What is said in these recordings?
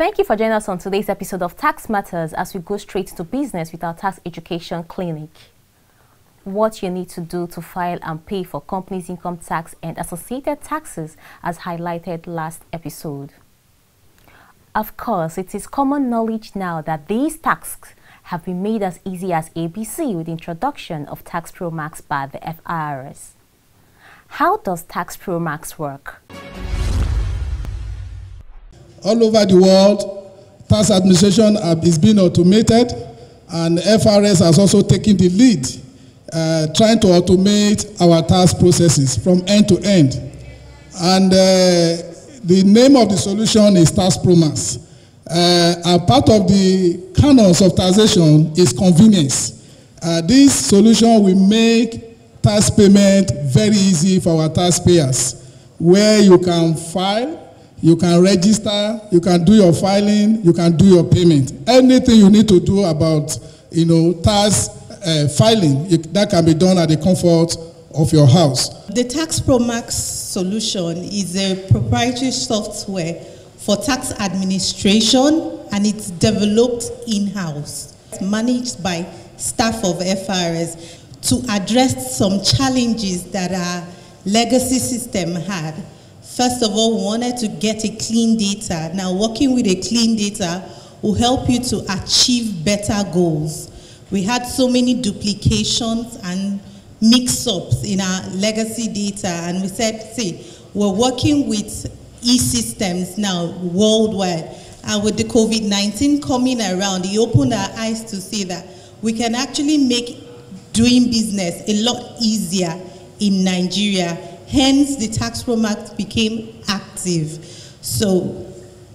Thank you for joining us on today's episode of Tax Matters as we go straight to business with our tax education clinic. What you need to do to file and pay for companies' income tax and associated taxes as highlighted last episode. Of course, it is common knowledge now that these tasks have been made as easy as ABC with the introduction of Tax Pro Max by the FIRS. How does Tax Pro Max work? All over the world, tax administration is being automated and FIRS has also taken the lead uh, trying to automate our tax processes from end to end. And uh, the name of the solution is Tax Uh, a part of the canons of taxation is convenience. Uh, this solution will make tax payment very easy for our taxpayers, where you can file, you can register, you can do your filing, you can do your payment. Anything you need to do about, you know, tax uh, filing, that can be done at the comfort of your house. The Tax Pro Max solution is a proprietary software for tax administration and it's developed in-house. It's managed by staff of FIRS to address some challenges that our legacy system had. First of all, we wanted to get a clean data. Now, working with a clean data will help you to achieve better goals. We had so many duplications and mix-ups in our legacy data, and we said, see, we're working with e-systems now worldwide. And with the COVID-19 coming around, it opened our eyes to see that we can actually make doing business a lot easier in Nigeria. Hence, the Tax Reform Act became active. So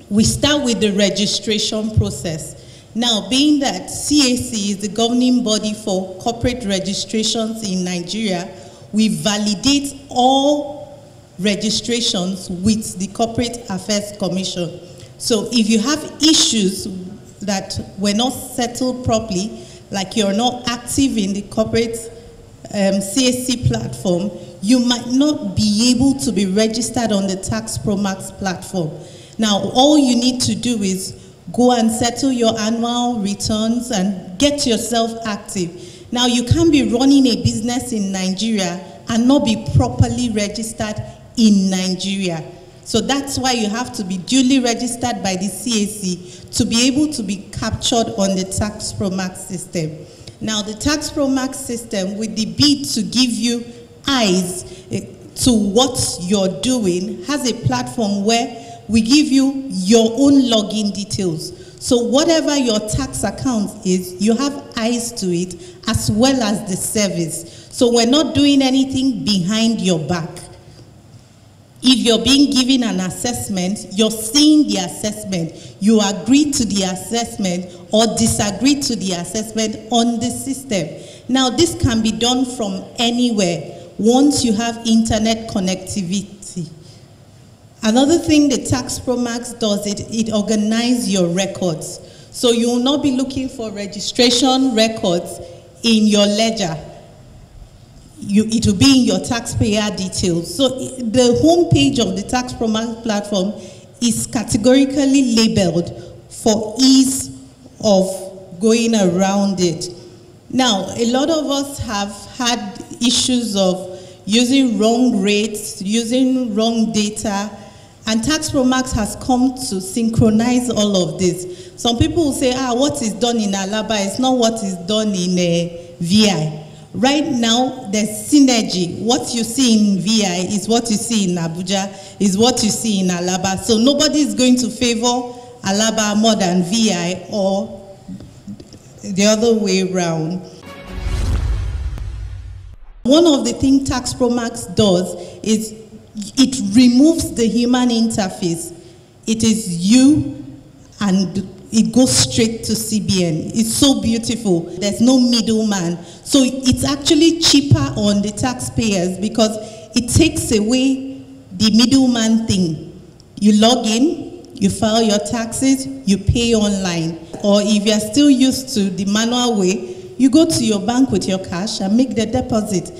we start with the registration process. Now, being that CAC is the governing body for corporate registrations in Nigeria, we validate all registrations with the Corporate Affairs Commission. So if you have issues that were not settled properly, like you're not active in the corporate um, CAC platform, you might not be able to be registered on the Tax Pro Max platform. Now, all you need to do is go and settle your annual returns and get yourself active. Now, you can't be running a business in Nigeria and not be properly registered in Nigeria. So that's why you have to be duly registered by the CAC to be able to be captured on the Tax Pro Max system. Now, the Tax Pro Max system, with the bid to give you eyes eh, to what you're doing, has a platform where we give you your own login details. So whatever your tax account is, you have eyes to it as well as the service. So we're not doing anything behind your back. If you're being given an assessment, you're seeing the assessment. You agree to the assessment or disagree to the assessment on the system. Now, this can be done from anywhere once you have internet connectivity. Another thing the Tax Pro Max does, it, it organizes your records. So you will not be looking for registration records in your ledger. You, it will be in your taxpayer details. So the home page of the Tax Pro Max platform is categorically labeled for ease of going around it. Now, a lot of us have had issues of using wrong rates, using wrong data, and Tax Pro Max has come to synchronize all of this. Some people will say, ah, what is done in Alaba is not what is done in uh, VI. Right now, there's synergy. What you see in VI is what you see in Abuja, is what you see in Alaba. So nobody is going to favor Alaba more than VI or the other way around. One of the things Tax Pro Max does is it removes the human interface. It is you and it goes straight to CBN. It's so beautiful. There's no middleman. So it's actually cheaper on the taxpayers because it takes away the middleman thing. You log in, you file your taxes, you pay online. Or if you're still used to the manual way, you go to your bank with your cash and make the deposit.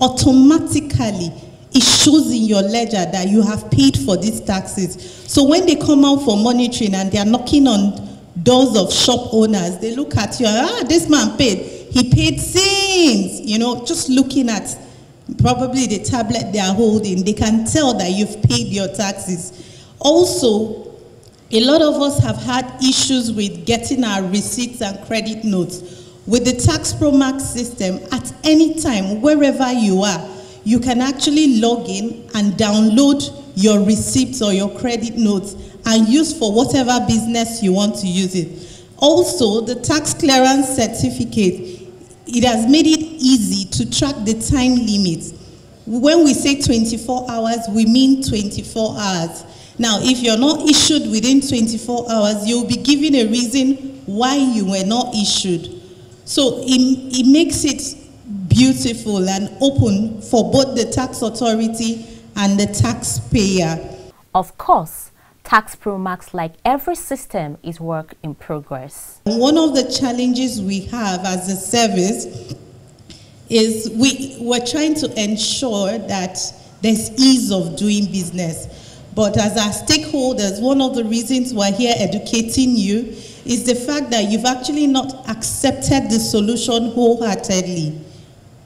Automatically, it shows in your ledger that you have paid for these taxes. So when they come out for monitoring and they are knocking on doors of shop owners, they look at you, ah, this man paid. He paid since, you know, just looking at probably the tablet they are holding, they can tell that you've paid your taxes. Also, a lot of us have had issues with getting our receipts and credit notes. With the Tax Pro Max system, at any time, wherever you are, you can actually log in and download your receipts or your credit notes and use for whatever business you want to use it. Also, the tax clearance certificate, it has made it easy to track the time limit. When we say 24 hours, we mean 24 hours. Now, if you're not issued within 24 hours, you'll be given a reason why you were not issued. So it, it makes it beautiful and open for both the tax authority and the taxpayer. Of course, Tax Pro Max, like every system, is work in progress. One of the challenges we have as a service is we, we're trying to ensure that there's ease of doing business. But as our stakeholders, one of the reasons we're here educating you is the fact that you've actually not accepted the solution wholeheartedly.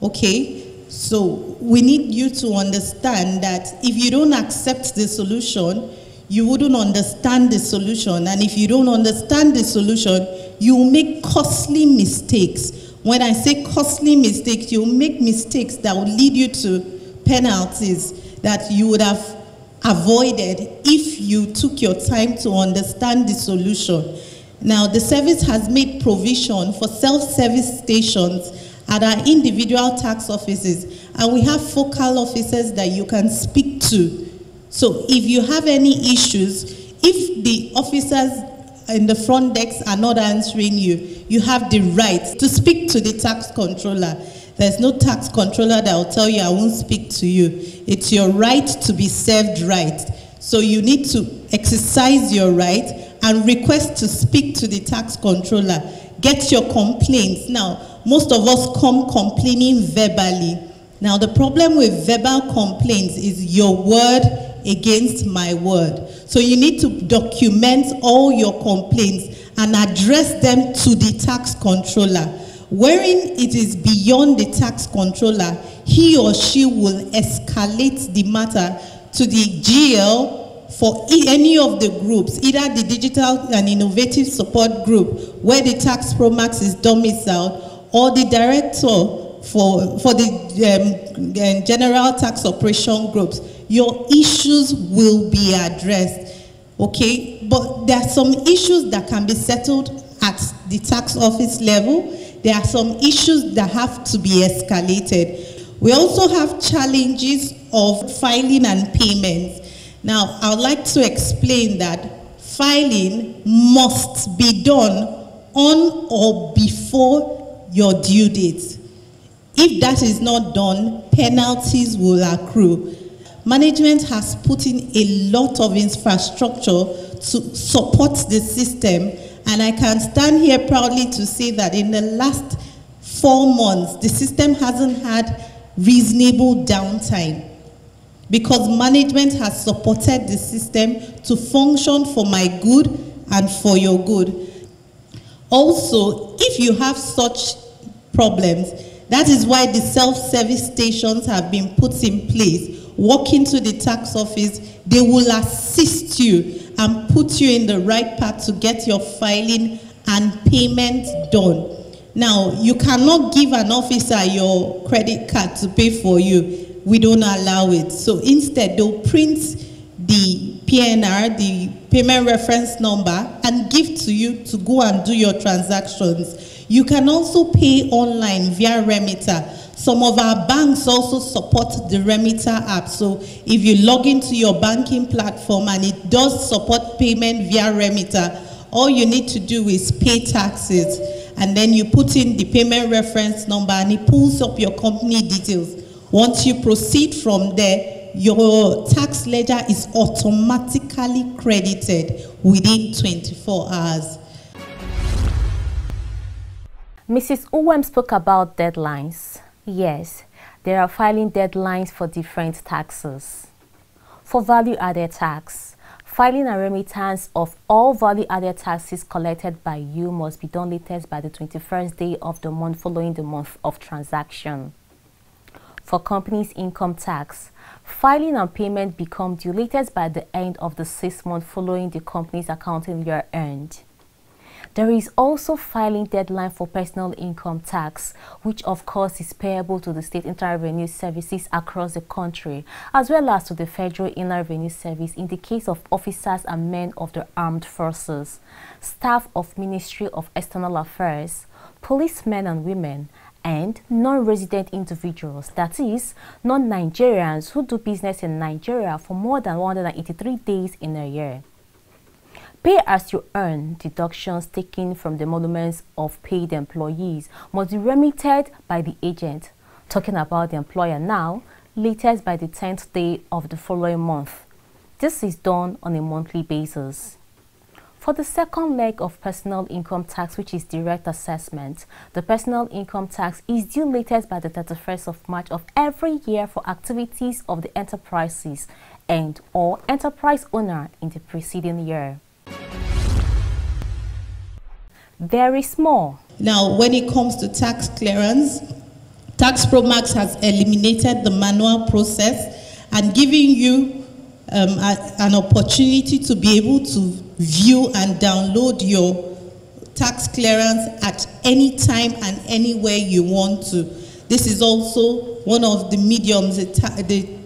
Okay? So we need you to understand that if you don't accept the solution, you wouldn't understand the solution. And if you don't understand the solution, you will make costly mistakes. When I say costly mistakes, you'll make mistakes that will lead you to penalties that you would have avoided if you took your time to understand the solution. Now, the service has made provision for self-service stations at our individual tax offices, and we have focal officers that you can speak to. So if you have any issues, if the officers in the front desk are not answering you, you have the right to speak to the tax controller. There's no tax controller that will tell you, I won't speak to you. It's your right to be served right. So you need to exercise your right and request to speak to the tax controller. Get your complaints. Now, most of us come complaining verbally. Now, the problem with verbal complaints is your word against my word. So you need to document all your complaints and address them to the tax controller. Wherein it is beyond the tax controller, he or she will escalate the matter to the GL for any of the groups, either the digital and innovative support group where the tax pro max is domiciled or the director for, for the um, general tax operation groups. Your issues will be addressed, okay? But there are some issues that can be settled at the tax office level there are some issues that have to be escalated. We also have challenges of filing and payments. Now, I would like to explain that filing must be done on or before your due date. If that is not done, penalties will accrue. Management has put in a lot of infrastructure to support the system and I can stand here proudly to say that in the last four months, the system hasn't had reasonable downtime because management has supported the system to function for my good and for your good. Also, if you have such problems, that is why the self-service stations have been put in place. Walk into the tax office, they will assist you and put you in the right path to get your filing and payment done. Now, you cannot give an officer your credit card to pay for you. We don't allow it. So instead, they'll print the PNR, the payment reference number, and give to you to go and do your transactions. You can also pay online via Remita. Some of our banks also support the Remita app. So if you log into your banking platform and it does support payment via Remita, all you need to do is pay taxes. And then you put in the payment reference number and it pulls up your company details. Once you proceed from there, your tax ledger is automatically credited within 24 hours. Mrs. Uwem spoke about deadlines. Yes, there are filing deadlines for different taxes. For value-added tax, filing a remittance of all value-added taxes collected by you must be done latest by the 21st day of the month following the month of transaction. For companies' income tax, filing and payment become due latest by the end of the sixth month following the company's accounting year end. There is also filing deadline for personal income tax, which of course is payable to the state internal revenue services across the country, as well as to the federal inland revenue service in the case of officers and men of the armed forces, staff of Ministry of External Affairs, policemen and women, and non-resident individuals, that is, non-Nigerians who do business in Nigeria for more than 183 days in a year. Pay as you earn deductions taken from the emoluments of paid employees must be remitted by the agent. Talking about the employer now, latest by the 10th day of the following month. This is done on a monthly basis. For the second leg of personal income tax, which is direct assessment, the personal income tax is due latest by the 31st of March of every year for activities of the enterprises and or enterprise owner in the preceding year There is more. Now, when it comes to tax clearance, Tax Pro Max has eliminated the manual process and giving you um, a, an opportunity to be able to view and download your tax clearance at any time and anywhere you want to. This is also one of the mediums the,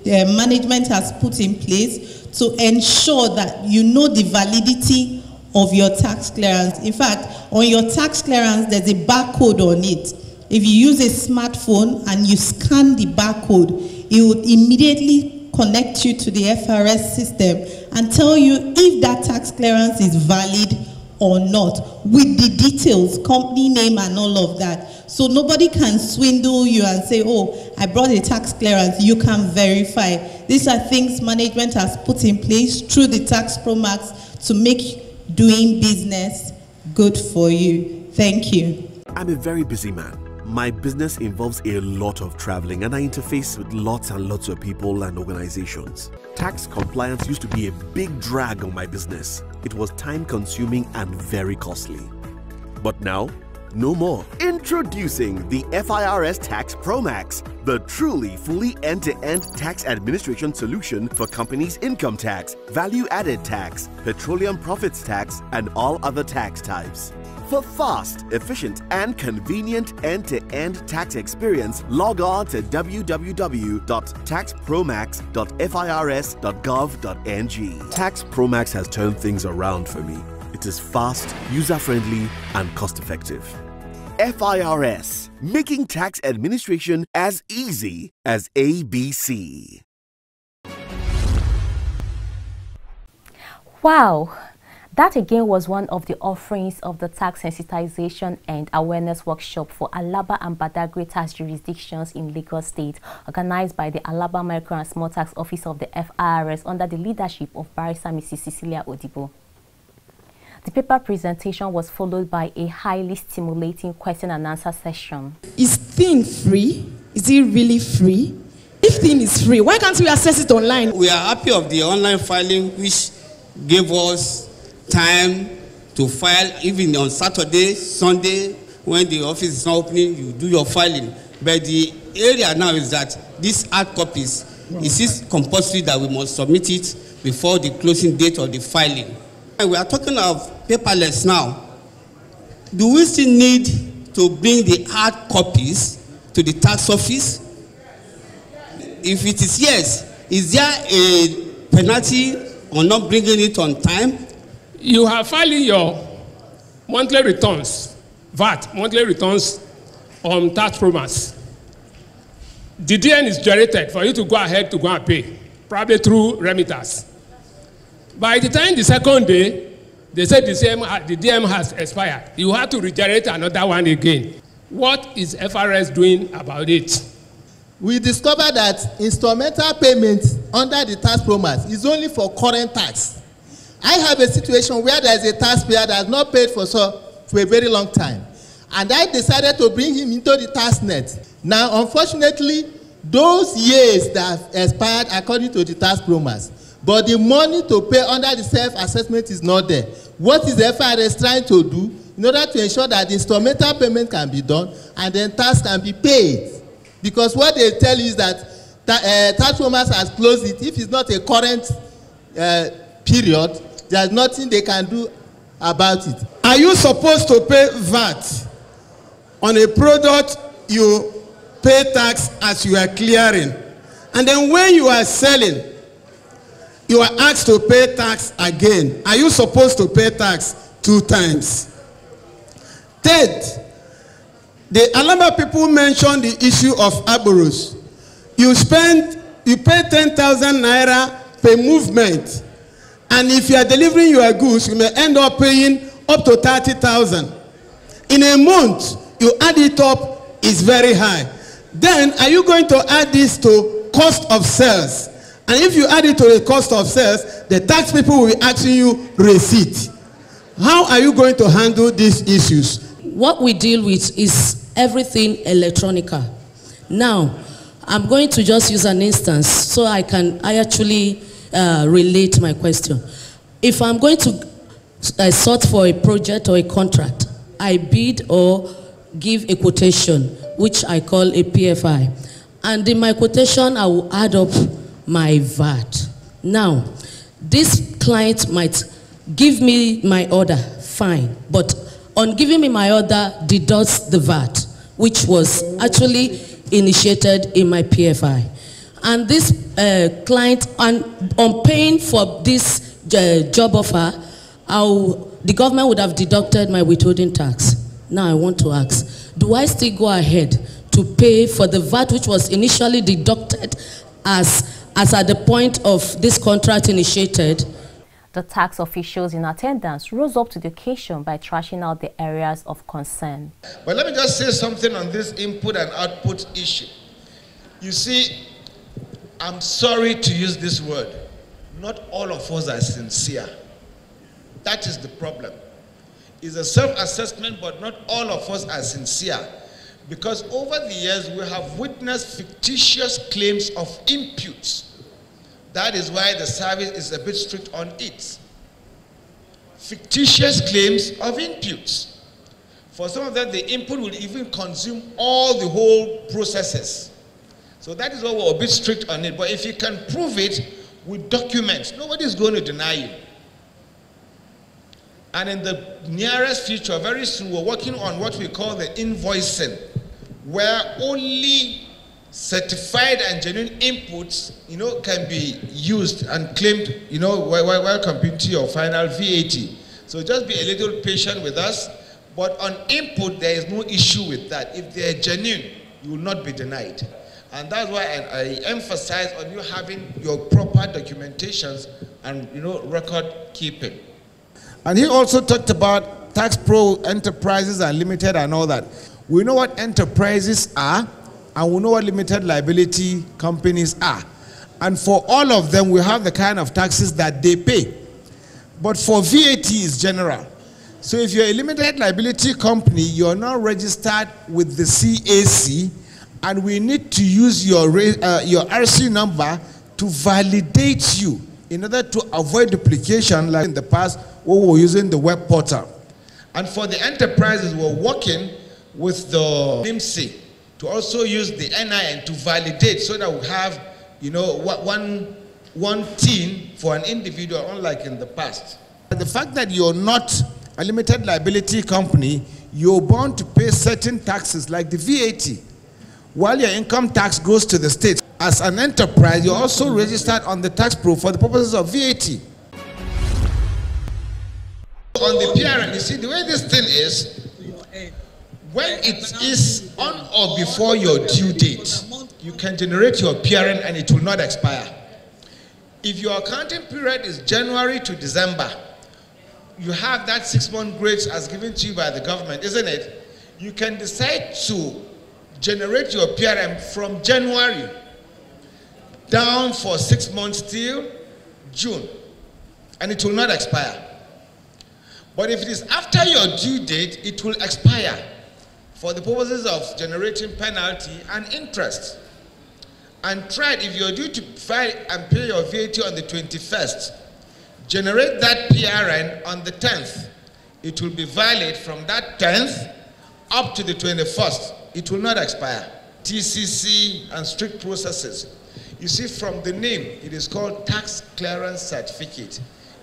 the uh, management has put in place to ensure that you know the validity of your tax clearance. In fact, on your tax clearance, there's a barcode on it. If you use a smartphone and you scan the barcode, it will immediately connect you to the FIRS system and tell you if that tax clearance is valid or not with the details, company name and all of that. So nobody can swindle you and say, oh, I brought a tax clearance. You can verify. These are things management has put in place through the Tax Pro Max to make doing business good for you. Thank you. I'm a very busy man. My business involves a lot of traveling and I interface with lots and lots of people and organizations. Tax compliance used to be a big drag on my business. It was time consuming and very costly. But now, no more. Introducing the FIRS Tax Pro Max, the truly fully end to end tax administration solution for companies' income tax, value added tax, petroleum profits tax, and all other tax types. For fast, efficient, and convenient end to end tax experience, log on to www.taxpromax.firs.gov.ng. Tax Promax has turned things around for me. It is fast, user friendly, and cost effective. FIRS, making tax administration as easy as ABC. Wow! That again was one of the offerings of the tax sensitization and awareness workshop for Alaba and Badagry tax jurisdictions in Lagos State, organized by the Alaba Micro and Small Tax Office of the FIRS under the leadership of Barrister Mrs. Cecilia Odibo. The paper presentation was followed by a highly stimulating question and answer session. Is TIN free? Is it really free? If TIN is free, why can't we access it online? We are happy of the online filing which gave us time to file even on Saturday, Sunday, when the office is not opening, you do your filing. But the area now is that these hard copies, it is compulsory that we must submit it before the closing date of the filing. We are talking of paperless now. Do we still need to bring the hard copies to the tax office? If it is yes, is there a penalty on not bringing it on time? You are filing your monthly returns, VAT, monthly returns on tax promise. The DN is generated for you to go ahead to go and pay, probably through remitters. By the time the second day, they said the, same, the DM has expired. You have to regenerate another one again. What is FRS doing about it? We discovered that instrumental payment under the tax promise is only for current tax. I have a situation where there is a taxpayer that has not paid for so for a very long time. And I decided to bring him into the tax net. Now, unfortunately, those years that have expired according to the tax promise but the money to pay under the self assessment is not there what is the FRS trying to do in order to ensure that the instrumental payment can be done and then tax can be paid because what they tell you is that ta uh, tax promise has closed it if it's not a current uh, period there's nothing they can do about it. are you supposed to pay vat on a product you pay tax as you are clearing? And then when you are selling you are asked to pay tax again. Are you supposed to pay tax two times? Third the alaba people mentioned the issue of aborus. You spend you pay ten thousand naira per movement and if you are delivering your goods you may end up paying up to thirty thousand. In a month you add it up is very high. Then are you going to add this to cost of sales? And if you add it to the cost of sales the tax people will be asking you receipt. How are you going to handle these issues. what we deal with is everything electronica now i'm going to just use an instance so i can i actually uh, relate my question. If i'm going to uh, sort for a project or a contract i bid or give a quotation which i call a pfi and in my quotation i will add up my vat. Now this client might give me my order fine. But on giving me my order deducts the vat which was actually initiated in my pfi and this uh, client on on paying for this uh, job offer I'll, the government would have deducted my withholding tax now i want to ask do i still go ahead to pay for the vat which was initially deducted as as at the point of this contract initiated The tax officials in attendance rose up to the occasion by trashing out the areas of concern. But let me just say something on this input and output issue. You see, I'm sorry to use this word. Not all of us are sincere. That is the problem. It's a self assessment, but not all of us are sincere. Because over the years, we have witnessed fictitious claims of inputs. That is why the service is a bit strict on it. Fictitious claims of inputs. For some of them, the input will even consume all the whole processes. So that is why we're a bit strict on it. But if you can prove it with documents, nobody is going to deny you. And in the nearest future, very soon, we're working on what we call the invoicing, where only certified and genuine inputs, you know, can be used and claimed, you know, while, while computing your final VAT. So just be a little patient with us. But on input, there is no issue with that. If they are genuine, you will not be denied. And that's why I, I emphasize on you having your proper documentations and, you know, record keeping. And he also talked about tax pro enterprises and limited and all that. We know what enterprises are and we know what limited liability companies are. And for all of them, we have the kind of taxes that they pay. But for VAT is general. So if you're a limited liability company, you're now registered with the CAC, and we need to use your, uh, your RC number to validate you in order to avoid duplication like in the past we were using the web portal. And for the enterprises, we're working with the NIMC to also use the NIN to validate so that we have, you know, one, one TIN for an individual, unlike in the past. The fact that you're not a limited liability company, you're bound to pay certain taxes like the VAT. While your income tax goes to the state, as an enterprise, you're also registered on the tax pro for the purposes of VAT. On the PRN, you see, the way this thing is, when it is on or before your due date, you can generate your PRN and it will not expire. If your accounting period is January to December, you have that six month grace as given to you by the government, isn't it? You can decide to generate your PRN from January down for six months till June, and it will not expire. But if it is after your due date, it will expire for the purposes of generating penalty and interest. and try. If you're due to file and pay your VAT on the 21st, generate that PRN on the 10th. It will be valid from that 10th up to the 21st. It will not expire. TCC and strict processes. You see, from the name, it is called Tax Clearance Certificate.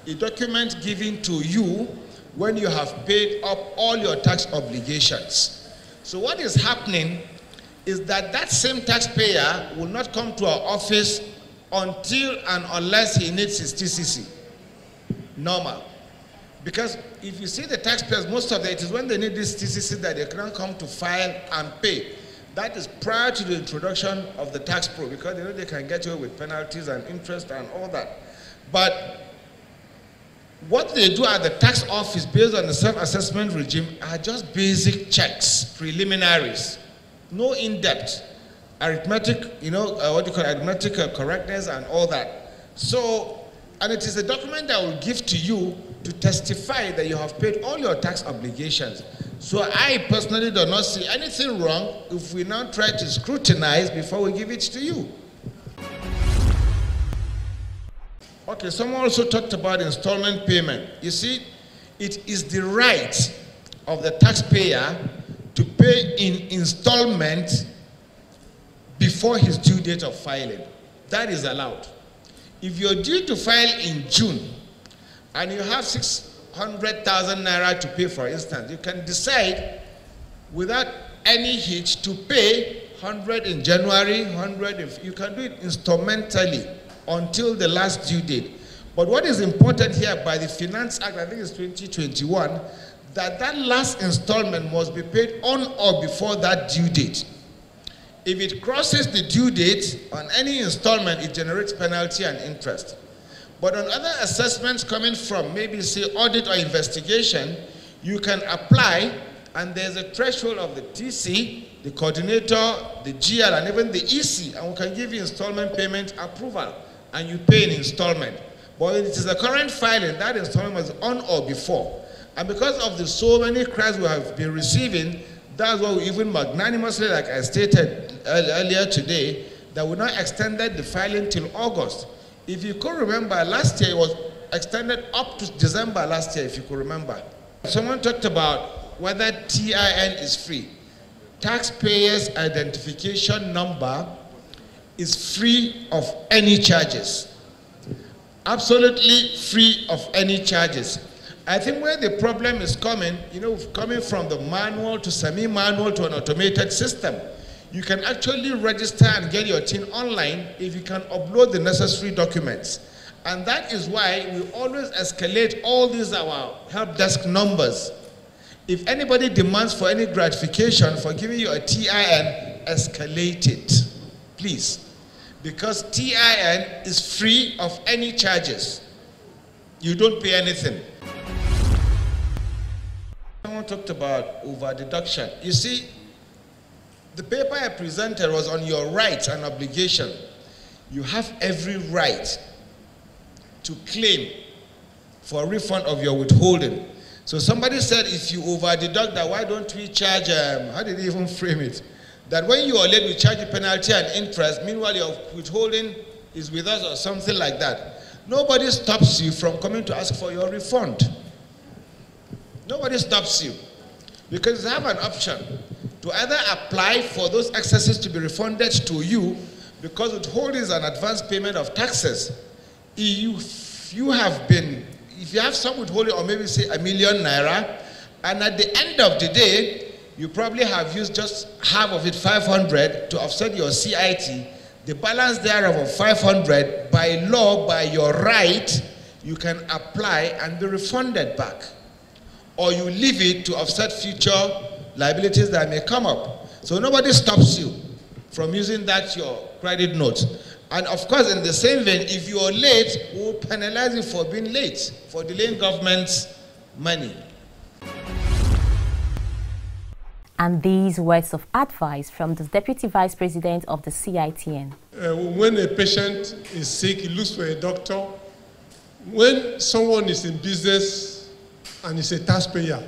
A document given to you when you have paid up all your tax obligations. So what is happening is that that same taxpayer will not come to our office until and unless he needs his TCC. Normal. Because if you see the taxpayers, most of them, it is when they need this TCC that they can come to file and pay. That is prior to the introduction of the tax pro because they know they can get away with penalties and interest and all that. But what they do at the tax office based on the self-assessment regime are just basic checks, preliminaries, no in-depth arithmetic, you know, uh, what you call arithmetic uh, correctness and all that. So, and it is a document that will give to you to testify that you have paid all your tax obligations. So I personally do not see anything wrong if we now try to scrutinize before we give it to you. Okay, someone also talked about installment payment. You see, it is the right of the taxpayer to pay in installment before his due date of filing. That is allowed. If you're due to file in June and you have 600,000 naira to pay, for instance, you can decide without any hitch to pay 100 in January, 100 in, you can do it instrumentally until the last due date. But what is important here by the Finance Act, I think it's 2021, that that last installment must be paid on or before that due date. If it crosses the due date on any installment, it generates penalty and interest. But on other assessments coming from maybe say audit or investigation, you can apply and there's a threshold of the TC, the coordinator, the GL, and even the EC, and we can give you installment payment approval and you pay an installment. But it is a current filing, that installment was on or before. And because of the so many cries we have been receiving, that's why we even magnanimously, like I stated earlier today, that we now extended the filing till August. If you could remember, last year it was extended up to December last year, if you could remember. Someone talked about whether TIN is free. Taxpayers identification number is free of any charges. Absolutely free of any charges. I think where the problem is coming, you know, coming from the manual to semi-manual to an automated system, you can actually register and get your TIN online if you can upload the necessary documents. And that is why we always escalate all these our help desk numbers. If anybody demands for any gratification for giving you a TIN, escalate it, please because TIN is free of any charges. You don't pay anything. Someone talked about over deduction. You see, the paper I presented was on your rights and obligation. You have every right to claim for a refund of your withholding. So somebody said, if you over deduct that, why don't we charge, um, how did he even frame it? that when you are late, we charge you penalty and interest. Meanwhile, your withholding is with us or something like that. Nobody stops you from coming to ask for your refund. Nobody stops you. Because you have an option to either apply for those excesses to be refunded to you because withholding is an advance payment of taxes. If you have been, if you have some withholding or maybe say a million naira, and at the end of the day, you probably have used just half of it, 500, to offset your CIT. The balance thereof of 500, by law, by your right, you can apply and be refunded back. Or you leave it to offset future liabilities that may come up. So nobody stops you from using that your credit note. And of course, in the same vein, if you are late, we'll penalize you for being late, for delaying government's money. And these words of advice from the Deputy Vice President of the CITN. Uh, when a patient is sick, he looks for a doctor. When someone is in business and is a taxpayer,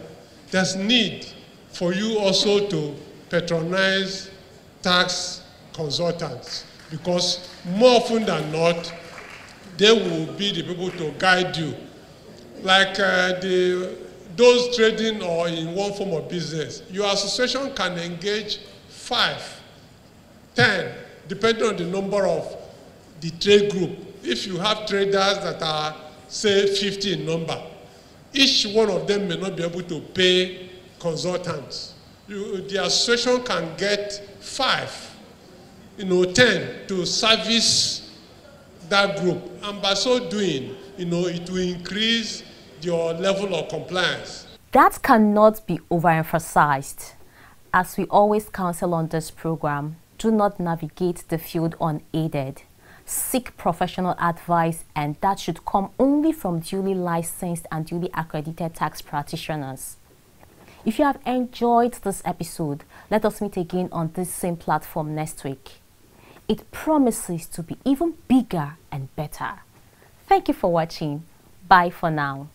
there's need for you also to patronize tax consultants because more often than not, they will be the people to guide you. Like uh, the, those trading or in one form of business, your association can engage five, ten, depending on the number of the trade group. If you have traders that are, say, 50 in number, each one of them may not be able to pay consultants. You, the association can get five, you know, 10 to service that group. And by so doing, you know, it will increase your level of compliance. That cannot be overemphasized. As we always counsel on this program, do not navigate the field unaided. Seek professional advice, and that should come only from duly licensed and duly accredited tax practitioners. If you have enjoyed this episode, let us meet again on this same platform next week. It promises to be even bigger and better. Thank you for watching. Bye for now.